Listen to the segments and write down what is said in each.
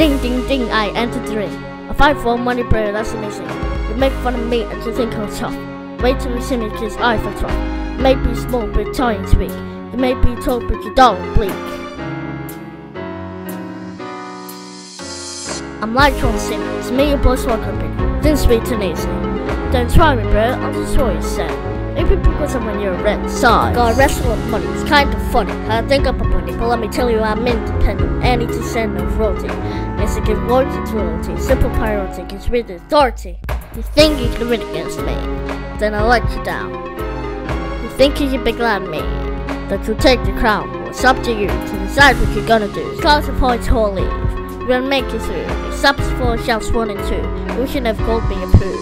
Ding ding ding, I entered the ring. I fight for money, bro, that's amazing. You make fun of me and you think I'm tough. Wait till you see me cause I feel tough. You may be small but giant's weak. You may be tall but you're dull and bleak. I'm like John Cena, it's me your boss for company. Then sweet and easy. Don't try me, bro, I'll destroy you, Sam. Maybe because I'm on your red side. Got wrestle with money, it's kinda funny. I think I'm a bunny, but let me tell you I'm independent. Any descent of royalty. Yes, I give royalty to royalty. Simple priority gets rid of authority. You think you can win against me, then I'll let you down. You think you can be glad me, that you'll take the crown. Well, it's up to you to decide what you're gonna do. Start the points whole leave. You're gonna make it through. Up for shouts one and two. You should have called me a poo.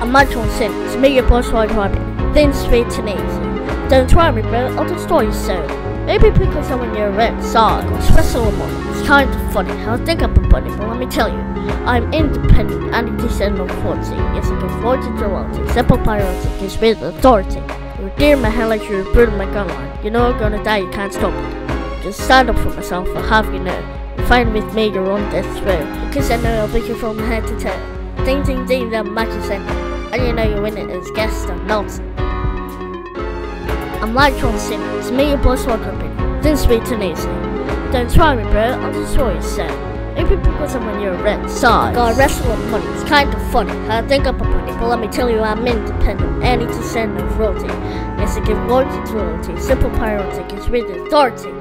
I'm much on sin. It's me, your boss, right Robin. Then straight to easy. Don't try me, bro. I'll destroy you soon. Maybe because I'm on your red side. It's wrestle more. It's kind of funny. I think I'm a bunny, but let me tell you, I'm independent and it is an authority. Yes, I can forge it royalty. Simple priority is with authority. You're dear my hand like you're burning my gun line. You know I'm gonna die, you can't stop it. Just stand up for myself, I'll have you know. Fight with me, you're on death's row. Because I know I'll beat you from head to toe. Ding ding ding, that match is And you know you win it as guest and not. I'm like John it's me your boss company. Then sweet and easy. Don't try me bro, I'll destroy you soon. Maybe because I'm on your red side. Got wrestle with money, it's kinda funny. I think I'm a bunny, but let me tell you I'm independent. Any descent of royalty. Yes, I give royalty to royalty. Simple gets rid of authority.